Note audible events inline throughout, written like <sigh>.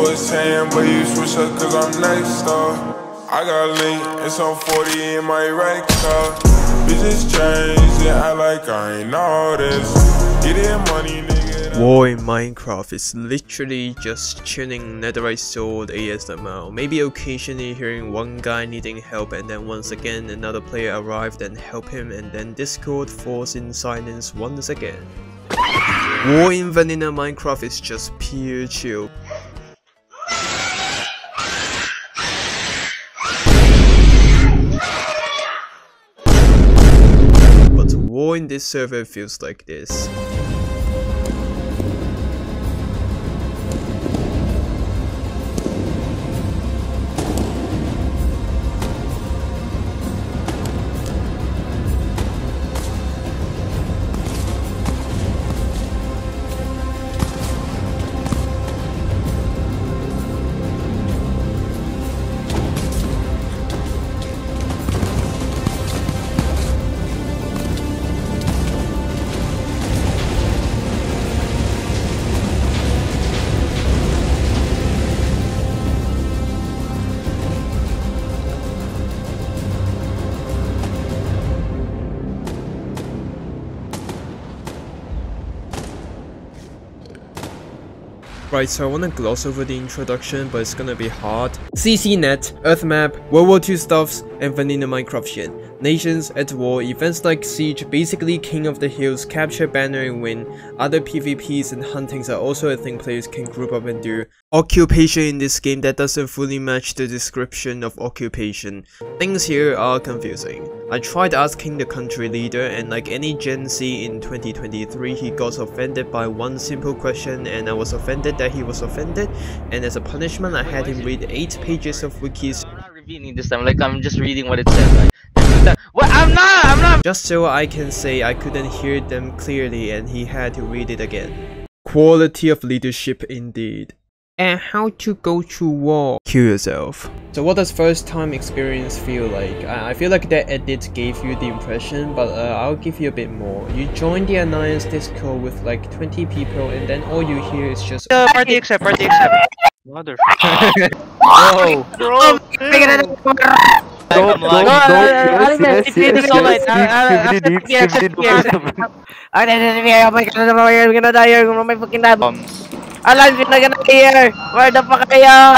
was but you switch up cause I'm next up. I got link and some 40 in my. Bitches change and like I ain't all this. Money, nigga. War in Minecraft is literally just tuning netherite sword ASMR, maybe occasionally hearing one guy needing help and then once again another player arrived and help him and then Discord falls in silence once again. War in Vanilla Minecraft is just pure chill. This server feels like this. Right, so I wanna gloss over the introduction, but it's gonna be hard. CCNet, EarthMap, World War II stuffs, and vanilla Minecraft shit. Nations at war, events like Siege, basically King of the Hills, capture, banner, and win. Other PvPs and huntings are also a thing players can group up and do. Occupation in this game that doesn't fully match the description of occupation. Things here are confusing. I tried asking the country leader and like any Gen Z in 2023 he got offended by one simple question and I was offended that he was offended and as a punishment I had him read 8 pages of wikis I'm not revealing this time. Like I'm just reading what it says. Like, what? I'm not. I'm not. just so I can say I couldn't hear them clearly and he had to read it again. Quality of leadership indeed. And how to go to war. Kill yourself. So what does first time experience feel like? I, I feel like that edit gave you the impression, but uh, I'll give you a bit more. You join the Alliance Discord with like 20 people and then all you hear is just Uh, party accept. Party accept. Motherfucker. <laughs> Bro, Bro. Oh my god, I'm gonna die here. My fucking dad. Um, Alan, you're not gonna here. Where the fuck kayo?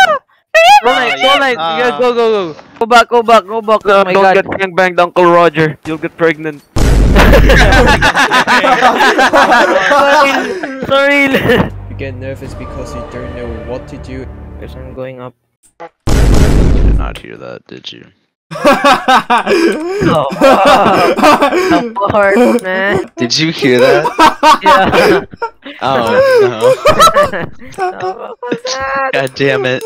Go night. Go night. Go go go. Go back, go back, go back. Oh my Don't god. get gang banged, Uncle Roger. You'll get pregnant. <laughs> <laughs> Sorry. you get nervous because you don't know what to do. Guess I'm going up. You did not hear that, did you? Oh, the part, man. Did you hear that? <laughs> Yeah. Oh oh, what was that? no. <laughs> God damn it.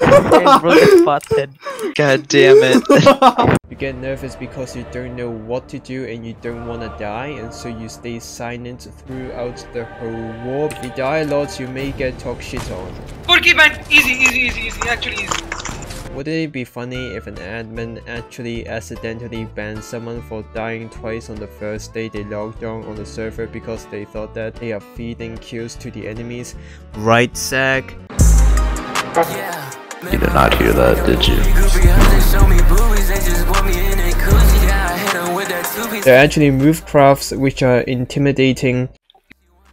I broke the spotted. God damn it. <laughs> You get nervous because you don't know what to do and you don't want to die and so you stay silent throughout the whole war. If you die a lot, you may get talk shit on. Porky man, easy, easy, easy, easy, actually easy. Wouldn't it be funny if an admin actually accidentally banned someone for dying twice on the first day they logged on on the server because they thought that they are feeding kills to the enemies? Right, Zach? You did not hear that, did you? They're actually Movecrafts which are intimidating.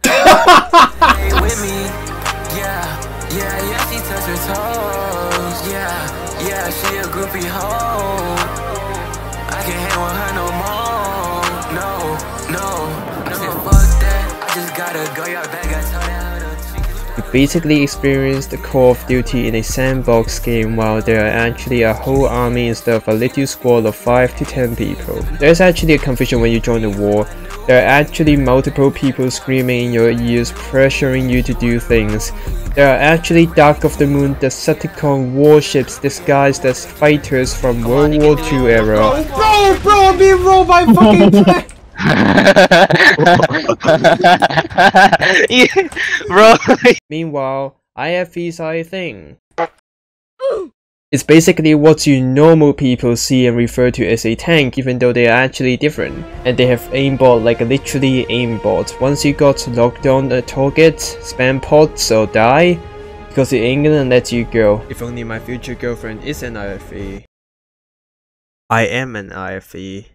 <laughs> You basically experience the Call of Duty in a sandbox game while there are actually a whole army instead of a little squad of 5 to 10 people. There's actually a confusion when you join the war. There are actually multiple people screaming in your ears pressuring you to do things. There are actually Dark of the Moon Decepticon warships disguised as fighters from World War II era. Bro, bro, I'm being rolled by fucking <laughs> tank. <laughs> Bro. Meanwhile, IFVs are a thing. It's basically what you normal people see and refer to as a tank even though they are actually different. And they have aimbot like literally aimbot. Once you got locked on a target, spam pots or die, because it ain't gonna let you go. If only my future girlfriend is an IFV. I am an IFV.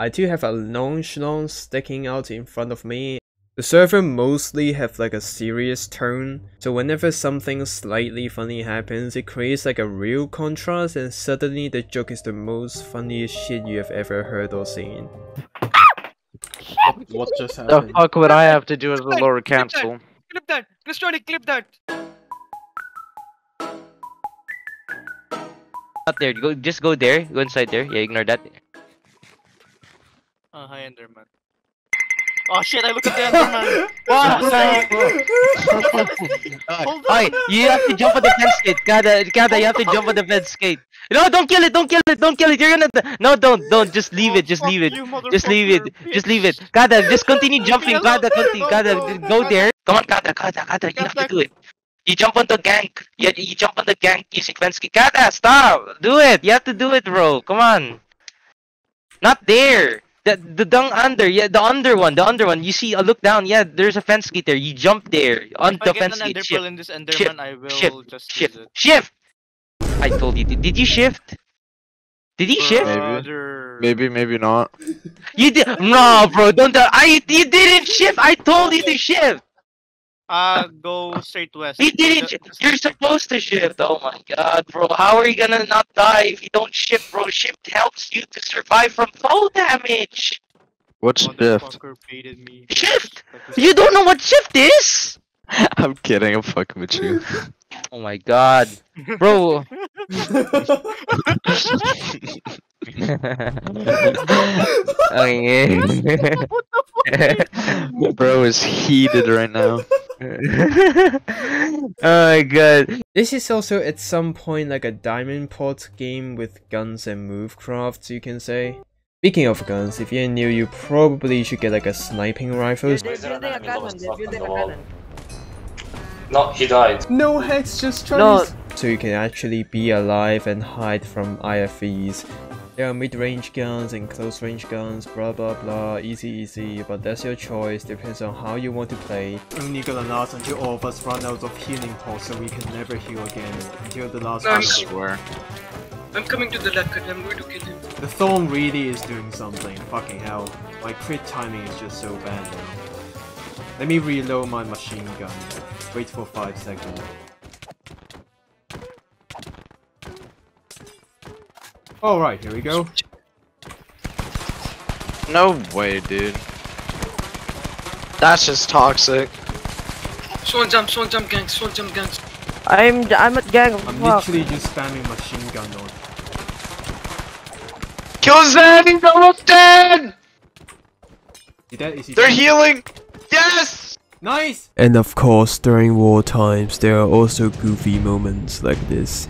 I do have a long schlong sticking out in front of me. The server mostly have like a serious tone, so whenever something slightly funny happens, it creates like a real contrast and suddenly the joke is the most funniest shit you have ever heard or seen. What just happened? The fuck would I have to do as a Clip lower that, clip that. cancel? Clip that. Crystonic, clip that. Not there. Go. Just go there. Go inside there. Yeah. Ignore that. Oh, hi, Enderman. Oh shit, I look at the Enderman! <laughs> Wow, Hold Hi. on. You have to jump on the fence gate. Kada. Kada. You have to jump on the fence gate. No, don't kill it. Don't kill it. Don't kill it. You're gonna. No, don't. Don't. Just leave it. Just oh, leave it. Just leave it. Just leave it. Kada, just continue jumping. Kada, continue. No, Kada, go there. Come on, Kada, Kada, Kada. You have to do it. You jump on the gank. You, you jump on the gank using fence gate. Kada, stop. Do it. You have to do it, bro. Come on. Not there. The the down under. Yeah, the under one. The under one. You see, uh, look down. Yeah, there's a fence gate there. You jump there on If I the get fence an gate. Ender Shift. In this Enderman, shift, I will shift, just Shift. it. Shift. I told you. Did, did you shift? Did he shift? Brother. Maybe, maybe not. You did. No, bro. Don't. Tell, I. You didn't shift. I told you to shift. Uh, go straight west. He didn't. Ju- You're supposed to shift. Oh my god, bro. How are you gonna not die if you don't shift, bro? Shift helps you to survive from fall damage. What's shift? Motherfucker baited me. Shift? You don't know what shift is? <laughs> I'm kidding. I'm fucking with you. <laughs> Oh my god, bro. <laughs> okay. Bro is heated right now. <laughs> oh my god. This is also at some point like a diamond pot game with guns and Movecrafts, you can say. Speaking of guns, if you're new, you probably should get like a sniping rifle. No, he died. No hex, just try No. So you can actually be alive and hide from IFVs. There are mid-range guns and close-range guns, blah blah blah, easy easy, but that's your choice, depends on how you want to play. Only gonna last until all of us run out of healing pots so we can never heal again. Until the last one. swear. I'm coming to the left, and I'm going to kill him. The thorn really is doing something. Fucking hell. My crit timing is just so bad now. Let me reload my machine gun. Wait for 5 seconds. Alright, here we go. No way, dude. That's just toxic. Swan jump, swan jump gangs, swan jump gangs. I'm I'm at gang. I'm Fuck. literally just spamming machine gun on. Kill Zed! He's almost dead! Is that, is he They're dead? healing! Yes! Nice! And of course, during war times, there are also goofy moments like this.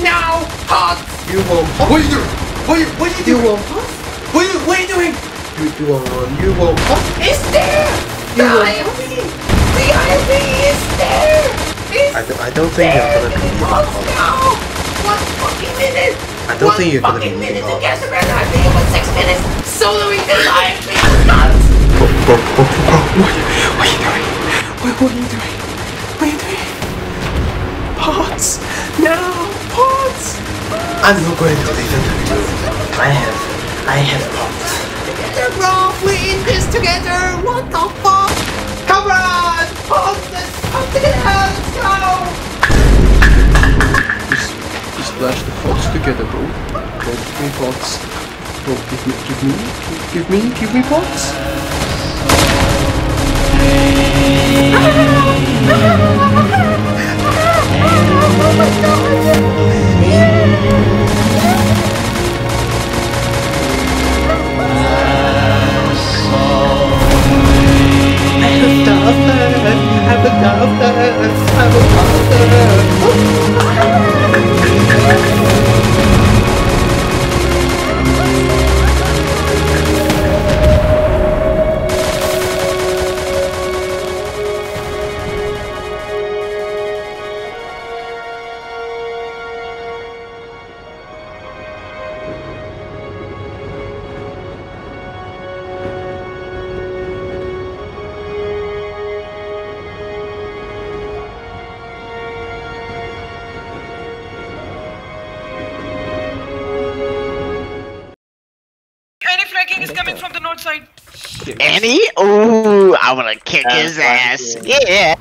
You won't. What are you doing? What are you, what are you doing? You won't. What are you, what are you doing? You, you won't run. You won't. It's there! The IFV! The IFV is there! It's I, don't- I don't think you're gonna be now! One fucking minute! I don't think you're gonna be minute to get the red IFV about six minutes! Soloing the IFV! Bro, bro, bro, bro, what, what are you doing? What, what are you doing? I'm not going to leave it. I have, I have pots. Together, bro! We're in this together! What the fuck? Come on! Pots! Let's come! Let's go! Just, just splash the pots together, bro. Bro, give me pots. Bro, give me, give me, give me, give me pots. I'm <laughs> Annie? Ooh, I wanna kick his ass. Yeah.